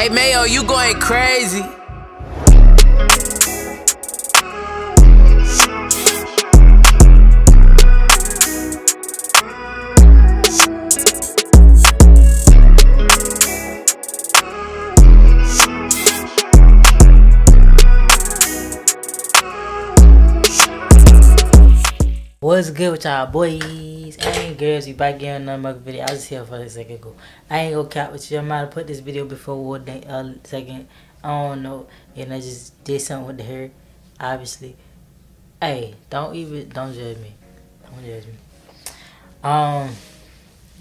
Hey Mayo, you going crazy. What's good with y'all boys and girls? you back here another video. I was here for a second ago. I ain't gonna cap with you. I might have put this video before one uh, second. I don't know. And I just did something with the hair, obviously. Hey, don't even, don't judge me. Don't judge me. Um,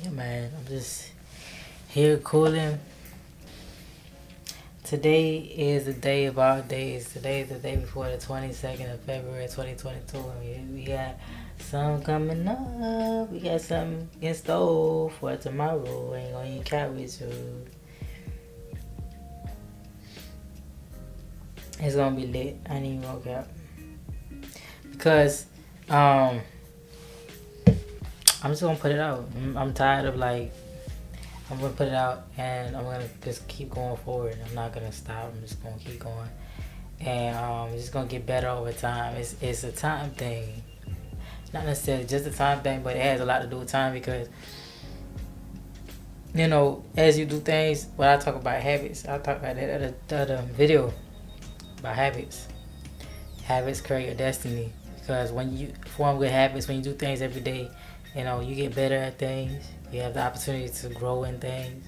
yeah, man. I'm just here cooling. Today is the day of all days. Today is the day before the 22nd of February 2022. And we, we got some coming up. We got something in store for tomorrow. Ain't gonna count with you. It's gonna be lit. I even gonna count. Because, um, I'm just gonna put it out. I'm tired of like I'm gonna put it out and I'm gonna just keep going forward. I'm not gonna stop. I'm just gonna keep going, and um, it's just gonna get better over time. It's it's a time thing, not necessarily just a time thing, but it has a lot to do with time because you know as you do things. When I talk about habits, I talk about that other, the other video about habits. Habits create your destiny because when you form good habits, when you do things every day, you know you get better at things you have the opportunity to grow in things.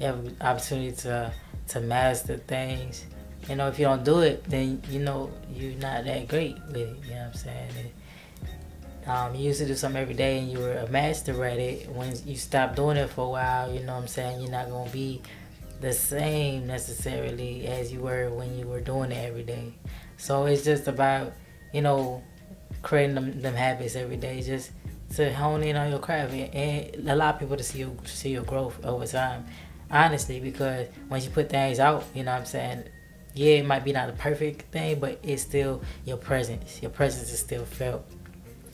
You have the opportunity to to master things. You know, if you don't do it, then you know you're not that great with it. You know what I'm saying? And, um, you used to do something every day and you were a master at it. When you stop doing it for a while, you know what I'm saying? You're not gonna be the same necessarily as you were when you were doing it every day. So it's just about, you know, creating them, them habits every day. Just to hone in on your craft and, and allow people to see you see your growth over time. Honestly, because once you put things out, you know what I'm saying, yeah, it might be not a perfect thing, but it's still your presence. Your presence is still felt.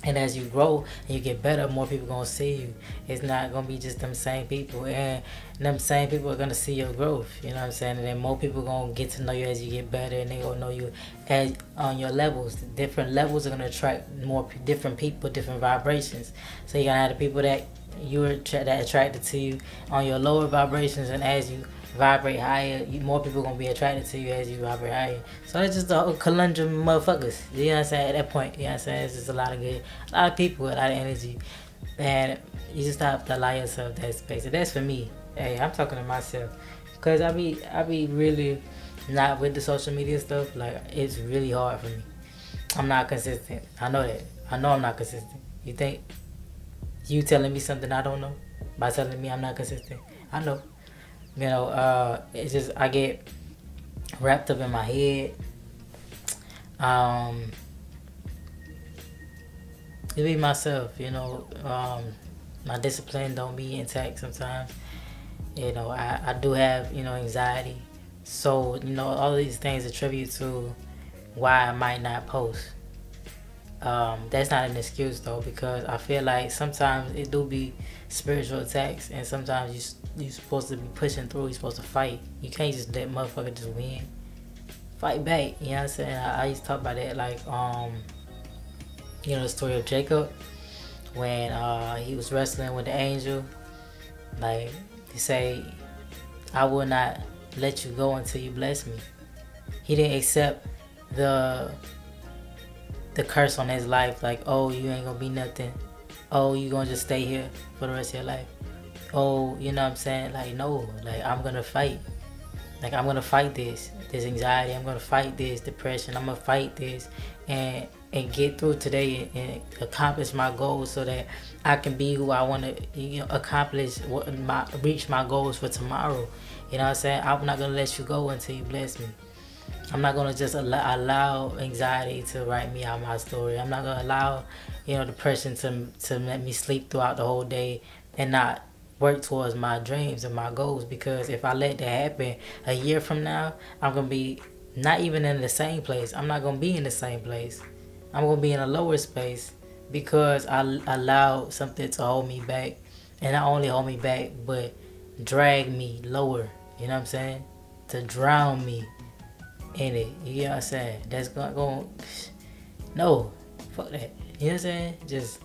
And as you grow and you get better, more people gonna see you. It's not gonna be just them same people, and them same people are gonna see your growth. You know what I'm saying? And then more people gonna get to know you as you get better, and they gonna know you as on your levels. Different levels are gonna attract more different people, different vibrations. So you're gonna have the people that you are that attracted to you on your lower vibrations, and as you vibrate higher, more people gonna be attracted to you as you vibrate higher. So it's just a conundrum motherfuckers. You know what I'm saying? At that point, you know what I'm saying? It's just a lot of good, a lot of people, a lot of energy. And you just have to allow yourself that space. And that's for me. Hey, I'm talking to myself. Cause I be I be really not with the social media stuff. Like it's really hard for me. I'm not consistent. I know that. I know I'm not consistent. You think you telling me something I don't know by telling me I'm not consistent? I know you know, uh, it's just I get wrapped up in my head. Um, to be myself, you know, um, my discipline don't be intact sometimes. You know, I, I do have, you know, anxiety. So, you know, all these things attribute to why I might not post. Um, that's not an excuse though, because I feel like sometimes it do be spiritual attacks, and sometimes you you're supposed to be pushing through. You're supposed to fight. You can't just let motherfucker just win. Fight back. You know what I'm saying? I, I used to talk about that like um, you know the story of Jacob when uh he was wrestling with the angel. Like he say, I will not let you go until you bless me. He didn't accept the the curse on his life. Like, oh, you ain't gonna be nothing. Oh, you gonna just stay here for the rest of your life oh, you know what I'm saying? Like, no, like I'm gonna fight. Like I'm gonna fight this, this anxiety. I'm gonna fight this depression. I'm gonna fight this, and and get through today and, and accomplish my goals so that I can be who I want to, you know, accomplish what my reach my goals for tomorrow. You know what I'm saying? I'm not gonna let you go until you bless me. I'm not gonna just allow, allow anxiety to write me out my story. I'm not gonna allow, you know, depression to to let me sleep throughout the whole day and not work towards my dreams and my goals because if I let that happen a year from now, I'm gonna be not even in the same place. I'm not gonna be in the same place. I'm gonna be in a lower space because I allowed something to hold me back, and not only hold me back, but drag me lower. You know what I'm saying? to drown me in it. You know what I'm saying? That's gonna go. No, fuck that. You know what I'm saying? Just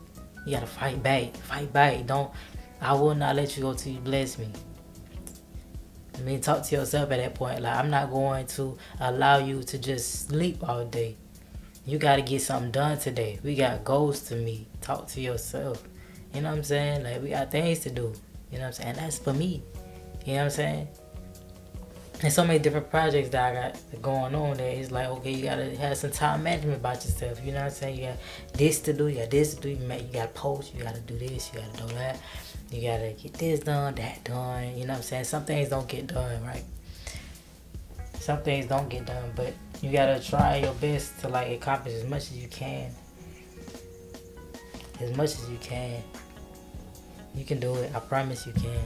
you gotta fight back, fight back. Don't. I will not let you go till you bless me. I mean, talk to yourself at that point. Like, I'm not going to allow you to just sleep all day. You got to get something done today. We got goals to meet. Talk to yourself. You know what I'm saying? Like, we got things to do. You know what I'm saying? That's for me. You know what I'm saying? And so many different projects that I got going on there. It's like, okay, you gotta have some time management about yourself. You know what I'm saying? You got this to do, you got this to do. You, you gotta post, you gotta do this, you gotta do that. You gotta get this done, that done. You know what I'm saying? Some things don't get done, right? Some things don't get done, but you gotta try your best to like accomplish as much as you can. As much as you can. You can do it. I promise you can.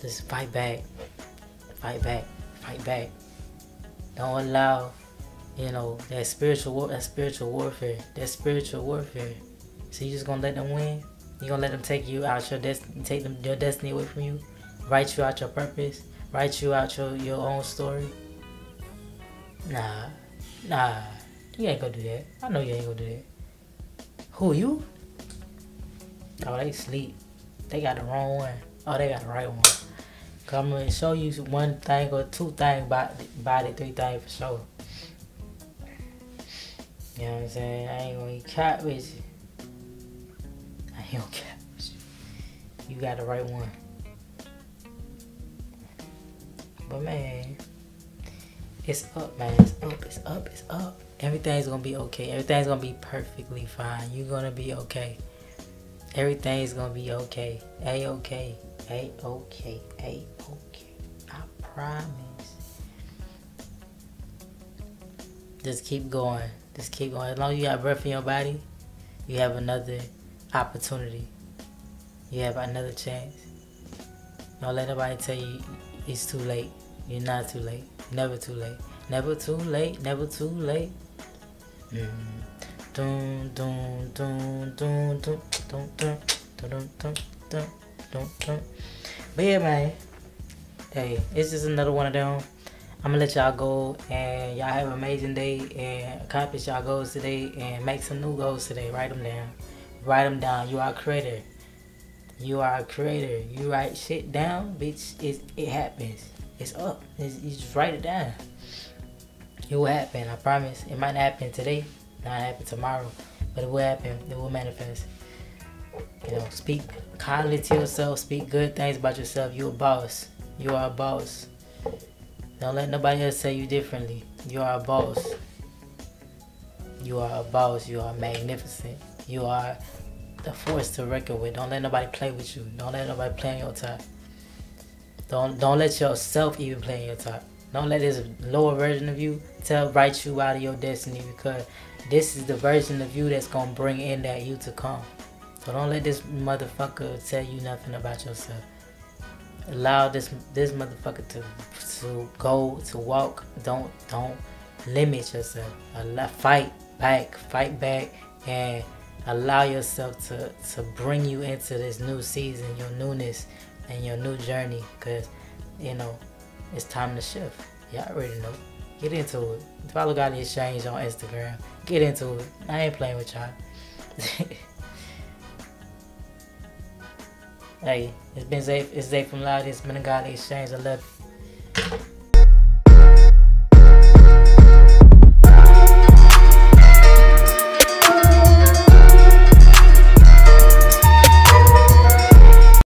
Just fight back. Fight back. Fight back. Don't allow, you know, that spiritual war that spiritual warfare. That spiritual warfare. So you just gonna let them win? You gonna let them take you out your destiny, take them your destiny away from you, write you out your purpose, write you out your your own story. Nah, nah, you ain't gonna do that. I know you ain't gonna do that. Who you? Oh, they sleep. They got the wrong one. Oh, they got the right one. I'm gonna show you one thing or two things about body, three things for sure. You know what I'm saying? I ain't gonna cat with you. I ain't gonna don't care. You got the right one. But man, it's up, man. It's up, it's up, it's up. Everything's gonna be okay. Everything's gonna be perfectly fine. You're gonna be okay. Everything's gonna be okay. A okay. A okay. A okay. I promise. Just keep going. Just keep going. As long as you got breath in your body, you have another opportunity. You have another chance. Don't let nobody tell you it's too late. You're not too late. Never too late. Never too late. Never too late. Mm. Dun, dun, dun, dun, dun, dun. But yeah, man. Hey, it's just another one of them. I'm gonna let y'all go and y'all have an amazing day and accomplish y'all goals today and make some new goals today. Write them down. Write them down. You are a creator. You are a creator. You write shit down, bitch. It, it happens. It's up. It's, you just write it down. It will happen. I promise. It might not happen today. Not happen tomorrow. But it will happen. It will manifest. You know, speak kindly to yourself. Speak good things about yourself. You're a boss. You are a boss. Don't let nobody else say you differently. You are a boss. You are a boss. You are magnificent. You are the force to reckon with. Don't let nobody play with you. Don't let nobody play on your top. Don't don't let yourself even play on your top. Don't let this lower version of you tell write you out of your destiny because this is the version of you that's gonna bring in that you to come. So don't let this motherfucker tell you nothing about yourself. Allow this this motherfucker to to go to walk. Don't don't limit yourself. Allow, fight back, fight back, and allow yourself to to bring you into this new season, your newness, and your new journey. Cause you know it's time to shift. Y'all already know. Get into it. Follow Godly Exchange on Instagram. Get into it. I ain't playing with y'all. hey, it's been Zay. It's Zay from Loud. It's been a Godly Exchange. I love you.